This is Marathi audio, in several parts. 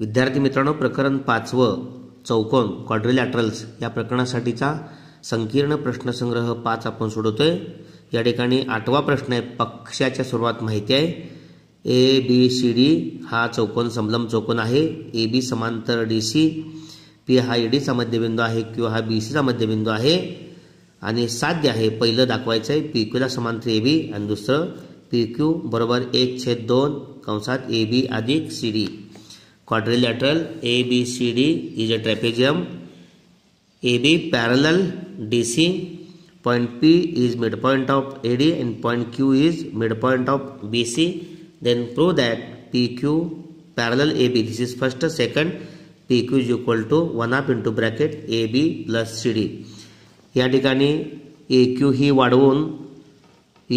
विद्यार्थी मित्रांनो प्रकरण पाचवं चौकोन क्वाड्रिलॅटरल्स या प्रकरणासाठीचा संकीर्ण प्रश्नसंग्रह पाच आपण सोडवतोय या ठिकाणी आठवा प्रश्न आहे पक्षाच्या सुरुवात माहिती आहे ए बी सी डी हा चौकोन समलम चौकोन आहे ए बी समांतर डी सी पी हा ई डीचा मध्यबिंदू आहे क्यू हा बी सीचा मध्यबिंदू आहे आणि साध्य आहे पहिलं दाखवायचं आहे पी क्यूला समांतर ए बी आणि दुसरं पी क्यू बरोबर एक छेद दोन कंसात ए बी अधिक C D quadrilateral ABCD is a trapezium AB parallel DC point P is midpoint of AD and point Q is midpoint of BC then prove that PQ parallel AB this is first second PQ is equal to 1 up into bracket AB plus CD या ठिकाणी ए क्यू ही वाढवून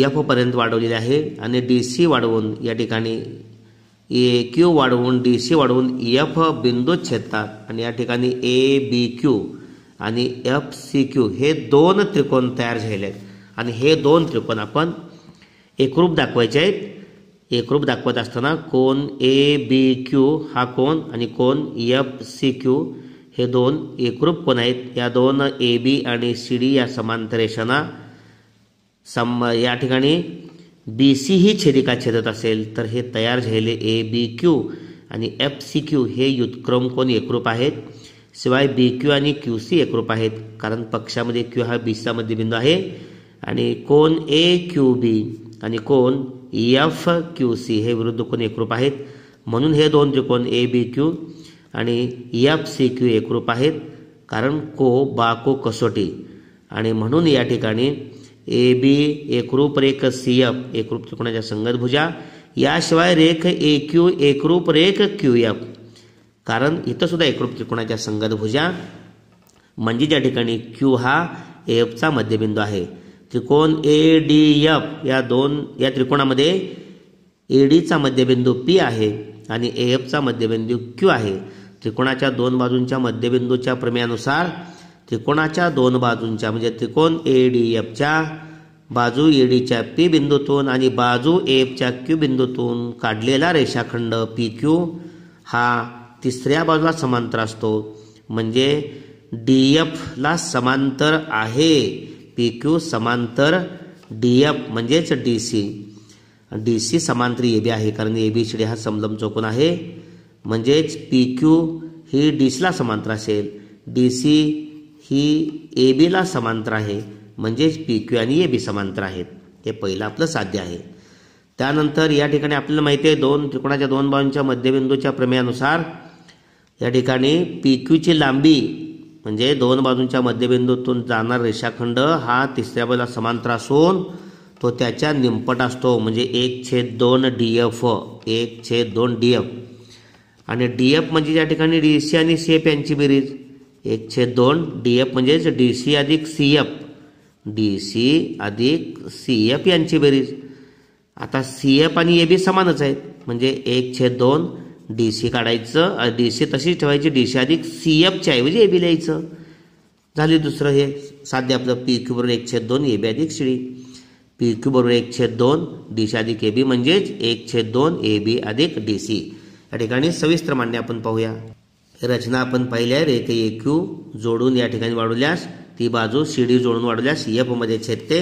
एफपर्यंत वाढवलेली आहे आणि डी सी वाढवून या ठिकाणी ए क्यू वाढवून डी सी वाढवून एफ बिंदू छेदतात आणि या ठिकाणी ए बी क्यू आणि एफ सी क्यू हे दोन त्रिकोण तयार झाले आहेत आणि हे दोन त्रिकोण आपण एकरूप दाखवायचे आहेत एकरूप दाखवत असताना कोण ए बी क्यू हा कोण आणि कोण एफ सी क्यू हे दोन एकरूप कोण आहेत या दोन ए बी आणि सी डी या समांतर सम या ठिकाणी बी सी ही छेदिका छेदत असेल तर हे तयार झालेले ए बी क्यू आणि एफ सी क्यू हे युत्क्रम कोण एकरूप आहेत शिवाय बी क्यू आणि क्यू सी एकरूप आहेत कारण पक्षामध्ये क्यू हा बी सीचा मध्यबिंदू आहे आणि कोण ए क्यू बी आणि कोण एफ क्यू सी हे विरुद्ध कोण एकरूप आहेत म्हणून हे दोन त्रिकोण ए बी क्यू आणि एफ सी क्यू एकरूप आहेत कारण को बा को कसोटी आणि म्हणून या ठिकाणी ए बी एकरूप रेख सी एफ एकरूप त्रिकोणाच्या संगत भुजा याशिवाय रेख ए क्यू एकरूप रेख क्यू एफ कारण इथं सुद्धा एकरूप त्रिकोणाच्या संगत भुजा म्हणजे ज्या ठिकाणी क्यू हा चा मध्यबिंदू आहे त्रिकोण ए डी एफ या दोन या त्रिकोणामध्ये ए डीचा मध्यबिंदू पी आहे आणि ए एफचा मध्यबिंदू क्यू आहे त्रिकोणाच्या दोन बाजूंच्या मध्यबिंदूच्या प्रमेयानुसार त्रिकोणाच्या दोन बाजूंच्या म्हणजे त्रिकोण ए डी एफच्या बाजू ए e, डीच्या पी बिंदूतून आणि बाजू एफच्या क्यू बिंदूतून काढलेला रेषाखंड पी क्यू हा तिसऱ्या बाजूला समांतर असतो म्हणजे डी एफला समांतर आहे पी क्यू समांतर डी एफ म्हणजेच डी सी डी सी समांतर ए बी आहे कारण ए बी सी डी हा समलम चौकोन आहे म्हणजेच पी क्यू ही डी सीला समांतर असेल डी सी ही ए बीला समांतर आहे म्हणजेच पी क्यू आणि ए बी समांतर आहेत हे पहिलं आपलं साध्य आहे त्यानंतर या ठिकाणी आपल्याला माहिती आहे दोन त्रिकोणाच्या दोन बाजूंच्या मध्यबिंदूच्या प्रमेयानुसार या ठिकाणी पी क्यूची लांबी म्हणजे दोन बाजूंच्या मध्यबिंदूतून जाणार रेषाखंड हा तिसऱ्या बाजूला समांतर असून तो त्याच्या निंपट असतो म्हणजे एक छेद दोन डी एफ एक छेद दोन डी एफ आणि डी एफ म्हणजे ज्या ठिकाणी डी सी आणि सी एफ यांची बेरीज एक छेद दोन डी एफ म्हणजेच डी सी अधिक सी एफ डी सी अधिक सी एफ यांची बेरीज आता सी एफ आणि ए बी समानच आहेत म्हणजे एक छेद दोन डी सी काढायचं डी सी तशीच ठेवायची डी सी अधिक सी एफच्या ऐवजी ए बी लिहायचं झाली दुसरं हे साध्य आपलं पी क्यू बरोबर एक छेद दोन ए बी अधिक सी डी पी क्यू बरोबर एक छेद दोन डी सी अधिक ए बी म्हणजेच एक छेद दोन ए बी अधिक डी सी या ठिकाणी सविस्तर मान्य आपण पाहूया रचना आपण पाहिल्या रेखे ए क्यू जोडून या ठिकाणी वाढवल्यास ती बाजू सी डी जोडून वाढवल्यास e मध्ये छेदते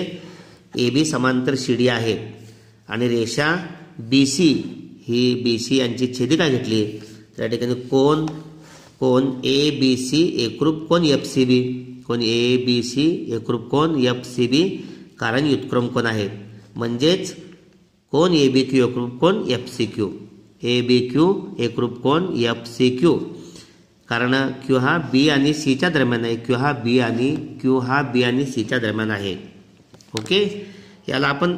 ए बी समांतर सी डी आहे आणि रेषा बी सी ही बी सी यांची छेदिका घेतली त्या ठिकाणी कोण कोण ए बी सी एकरूप कोण एफ सी बी कोण ए बी सी एकरूप कोण एफ सी बी कारण युत्क्रम कोण आहे म्हणजेच कोण ए बी क्यू एकरूप कोण F C Q A B Q एकरूप कोण एफ सी क्यू कारण क्यू हा बी आणि सीच्या दरम्यान आहे क्यू हा बी आणि क्यू हा बी आणि सीच्या दरम्यान आहे ओके याला आपण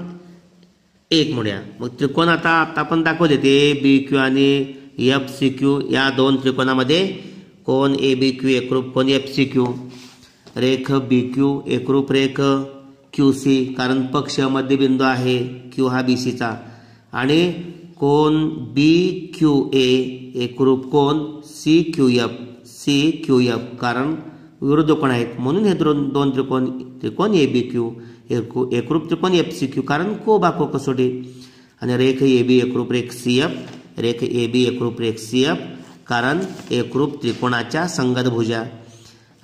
एक म्हणूया मग त्रिकोण आता आता आपण दाखवले ते बी क्यू आणि एफ सी क्यू या दोन त्रिकोणामध्ये कोण ए बी क्यू एकरूप कोण एफ सी क्यू रेख बी क्यू एकरूप रेख क्यू सी कारण पक्ष मध्यबिंदू आहे क्यू हा बी सीचा आणि कोन बी क्यू ए एकरूप कोन C Q F C Q F कारण विरुद्ध कोण आहेत म्हणून हे दोन दोन त्रिकोण त्रिकोण ए बी क्यू एकरूप त्रिकोण एफ सी क्यू कारण को बाको कसोटी आणि रेख ए बी एकरूप रेख सी एफ रेख ए बी एकरूप रेख सी एफ कारण एकरूप त्रिकोणाच्या संगत भुजा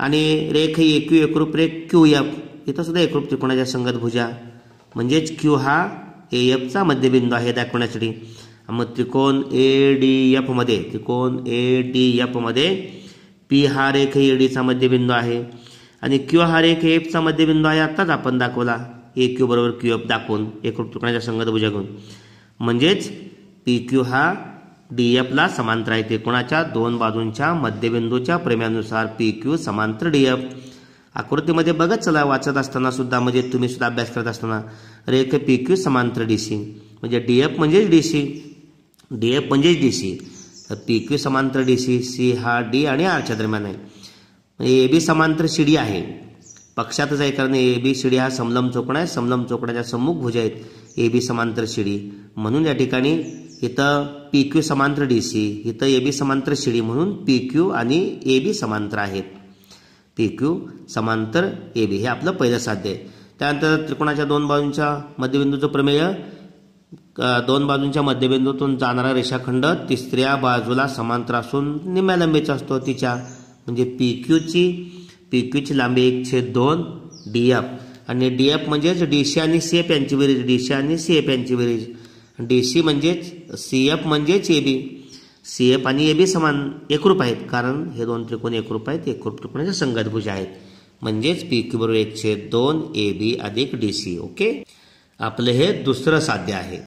आणि रेख ए क्यू एकरूप रेख क्यू एफ इथं सुद्धा एकरूप त्रिकोणाच्या संगत भुजा म्हणजेच क्यू हा ए चा मध्यबिंदू आहे दाखवण्यासाठी मग त्रिकोण ए डी एफ मध्ये त्रिकोण ए डी एफ मध्ये पी हा रेख चा मध्यबिंदू आहे आणि क्यू हा रेख चा मध्यबिंदू आहे आत्ताच आपण दाखवला ए क्यू बरोबर क्यू एफ दाखवून एक तुकड्याच्या संगत भुजा घेऊन म्हणजेच पी क्यू हा डी एफला समांतर आहे त्रिकोणाच्या दोन बाजूंच्या मध्यबिंदूच्या प्रेमानुसार पी क्यू समांतर डी एफ आकृतीमध्ये बघत चला वाचत असताना सुद्धा म्हणजे तुम्ही सुद्धा अभ्यास करत असताना रेख पी क्यू समांतर डी सी म्हणजे डी एफ म्हणजेच डी सी डी एफ म्हणजेच डी सी तर पी क्यू समांतर डी सी सी हा डी आणि आरच्या दरम्यान आहे म्हणजे ए बी समांतर शिडी आहे पक्षातच आहे कारण ए बी शिडी हा समलम चोकणा आहे समलम चोकण्याच्या सम्मुख भुज आहेत ए बी समांतर शिडी म्हणून या ठिकाणी इथं पी क्यू समांतर डी सी इथं ए बी समांतर शिडी म्हणून पी क्यू आणि ए बी समांतर आहेत पी क्यू समांतर ए बी हे आपलं पहिलं साध्य आहे त्यानंतर त्रिकोणाच्या दोन बाजूंच्या मध्यबिंदूचं प्रमेय दोन बाजूंच्या मध्यबिंदूतून जाणारा रेषाखंड तिसऱ्या बाजूला समांतर असून निम्या लांबीचा असतो तिच्या म्हणजे पी क्यूची पी क्यूची लांबी एक छेद दोन डी एफ आणि डी एफ म्हणजेच डी सी आणि सी एफ यांची बेरीज डी सी आणि सी एफ यांची बेरीज डी सी म्हणजेच सी एफ म्हणजेच ए बी सी एफ आणि ए बी समान एकरूप आहेत कारण हे दोन त्रिकोण एकरूप आहेत एकरूप त्रिकोणाच्या संगतभुज आहेत म्हणजेच पी क्यू बरोबर एकशे दोन ए बी अधिक डी सी ओके आपलं हे दुसरं साध्य आहे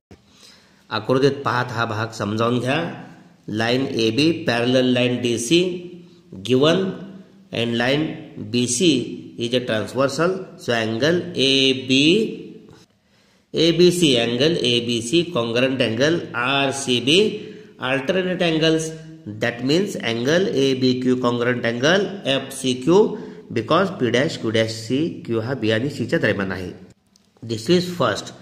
आकृतीत पाहत हा भाग समजावून घ्या line A B parallel line D C given and line B C is a transversal so angle A B A B C angle A B C congruent angle R C B alternate alternate angles that means angle ABQ congruent angle FCQ because P dash Q dash Q Q C Q हा बियानी च्या दरम्यान आहे दिस इज फर्स्ट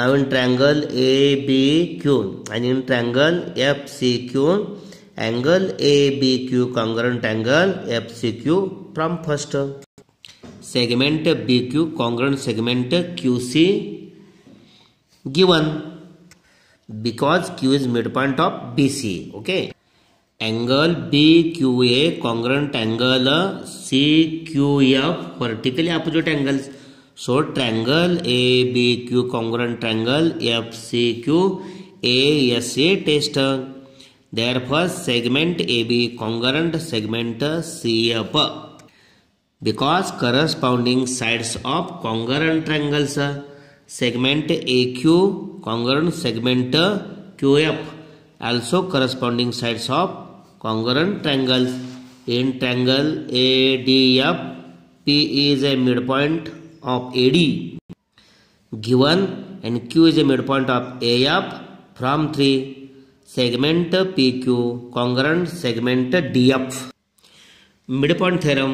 नवीन ट्रैंगल ए बी क्यू आनी triangle F C Q angle A B Q congruent angle F C Q from first segment B Q congruent segment Q C given because Q is mid point of B C okay angle B Q A congruent angle C Q F vertically opposite angles So triangle ABQ congruent triangle FCQ ASA test. Therefore segment AB congruent segment CF, because corresponding sides of congruent triangles. Segment AQ congruent segment QF, also corresponding sides of congruent triangles. In triangle ADF, P is a midpoint of AD given and Q is a midpoint of AF from 3 segment PQ congruent segment DF. Midpoint theorem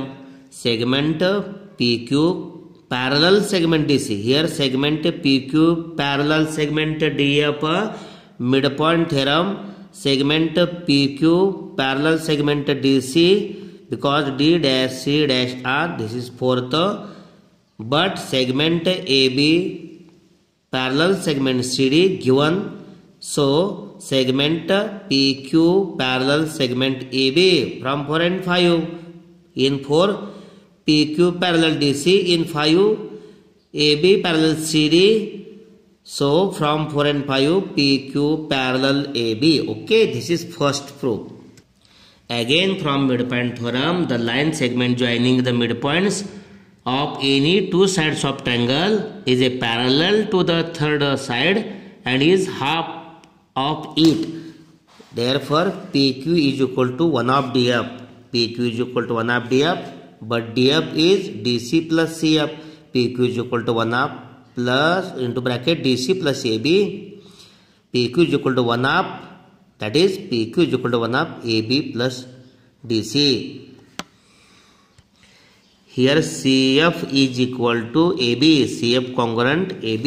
segment PQ parallel segment DC. Here segment PQ parallel segment DF midpoint theorem segment PQ parallel segment DC because D dash C dash R this is fourth but segment AB parallel segment CD given so segment PQ parallel segment AB from 4 and 5 in 4 PQ parallel DC in 5 AB parallel CD so from 4 and 5 PQ parallel AB okay this is first proof again from midpoint theorem the line segment joining the midpoints of any two sides of triangle is a parallel to the third side and is half of it. Therefore, PQ is equal to 1 of DF. PQ is equal to 1 of DF, but DF is DC plus CF. PQ is equal to 1 of plus into bracket DC plus AB. PQ is equal to 1 of that is PQ is equal to 1 of AB plus DC. here CF is equal to AB CF congruent AB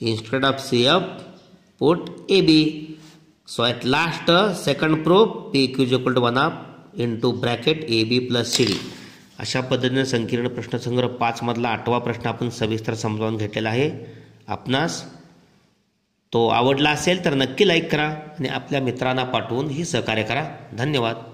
instead of CF put AB so at last uh, second proof PQ is equal to 1 up into bracket AB plus CD अशा पद्धतीने संकीर्ण प्रश्नसंग्रह मधला आठवा प्रश्न आपण सविस्तर समजावून घेतलेला आहे आपणास तो आवडला असेल तर नक्की लाईक करा आणि आपल्या मित्रांना पाठवून ही सहकार्य करा धन्यवाद